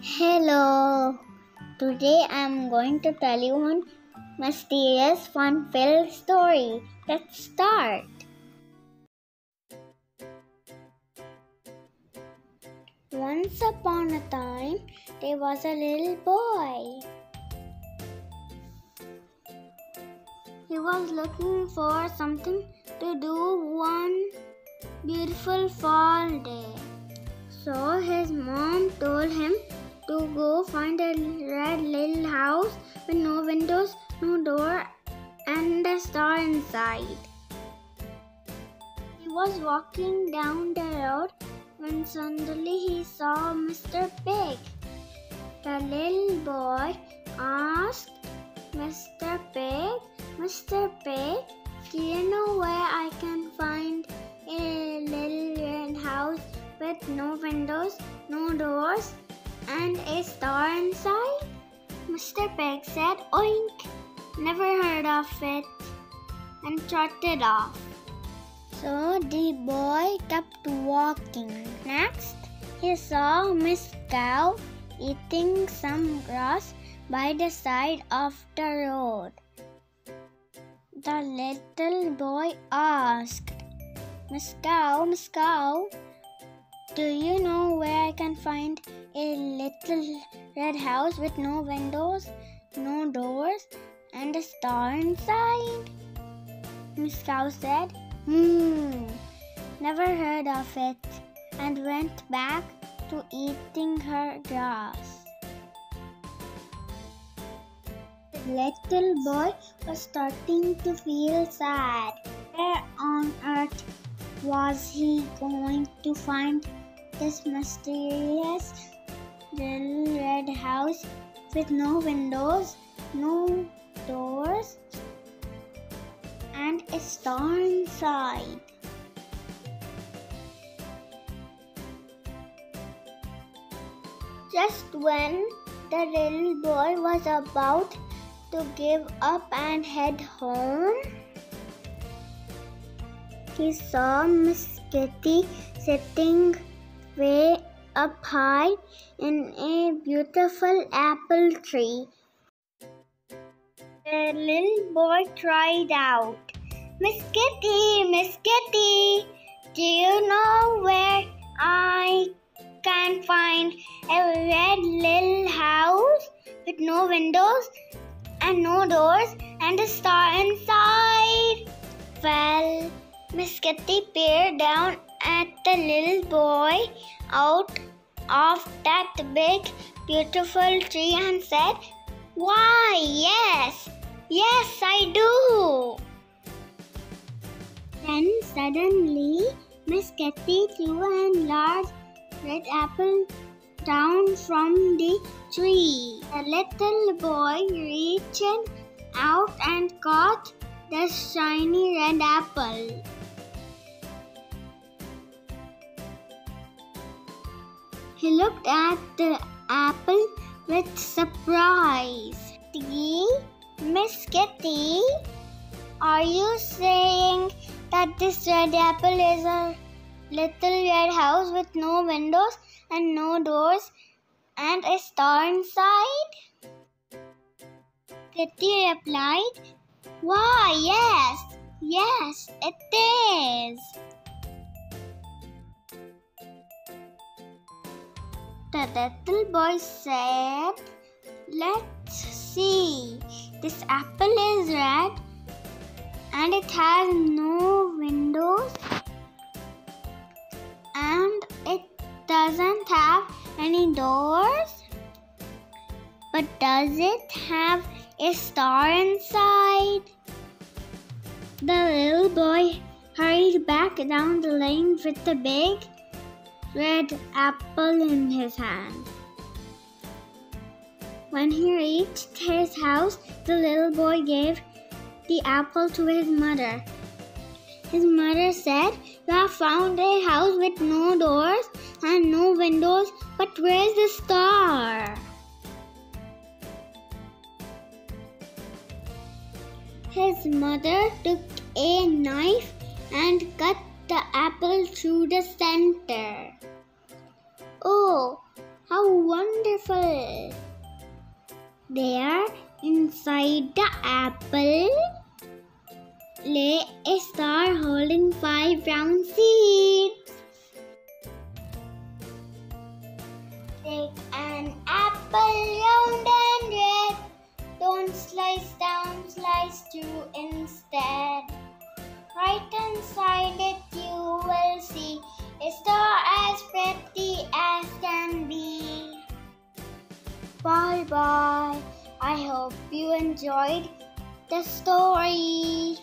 Hello. Today I'm going to tell you one mysterious fun filled story. Let's start. Once upon a time, there was a little boy. He was looking for something to do one beautiful fall day. So his mom told him to go find a red little house with no windows, no door, and a star inside. He was walking down the road when suddenly he saw Mr. Pig. The little boy asked Mr. Pig, Mr. Pig, Mr. Pig said, Oink! Never heard of it, and trotted off. So the boy kept walking. Next, he saw Miss Cow eating some grass by the side of the road. The little boy asked, Miss Cow, Miss Cow, do you know where I can find a little red house with no windows, no doors, and a star inside? Miss Cow said, Hmm, never heard of it, and went back to eating her grass. The little boy was starting to feel sad. Where on earth was he going to find this mysterious little red house with no windows, no doors, and a star inside? Just when the little boy was about to give up and head home, he saw Miss Kitty sitting up high in a beautiful apple tree. The little boy cried out, Miss Kitty, Miss Kitty, do you know where I can find a red little house with no windows and no doors and a star inside? Well, Miss Kitty peered down at the little boy out of that big, beautiful tree and said, Why, yes, yes, I do. Then suddenly, Miss Kitty threw a large red apple down from the tree. The little boy reached out and caught the shiny red apple. He looked at the apple with surprise. Kitty, Miss Kitty, are you saying that this red apple is a little red house with no windows and no doors and a star inside? Kitty replied, Why, yes, yes, it is. The little boy said, Let's see. This apple is red and it has no windows and it doesn't have any doors. But does it have a star inside? The little boy hurried back down the lane with the big red apple in his hand. When he reached his house, the little boy gave the apple to his mother. His mother said, You have found a house with no doors and no windows, but where's the star? His mother took a knife and cut the apple through the center. There, inside the apple, lay a star holding five brown seeds. Take an apple round and red. Don't slice down, slice two instead. Right inside it Bye bye. I hope you enjoyed the story.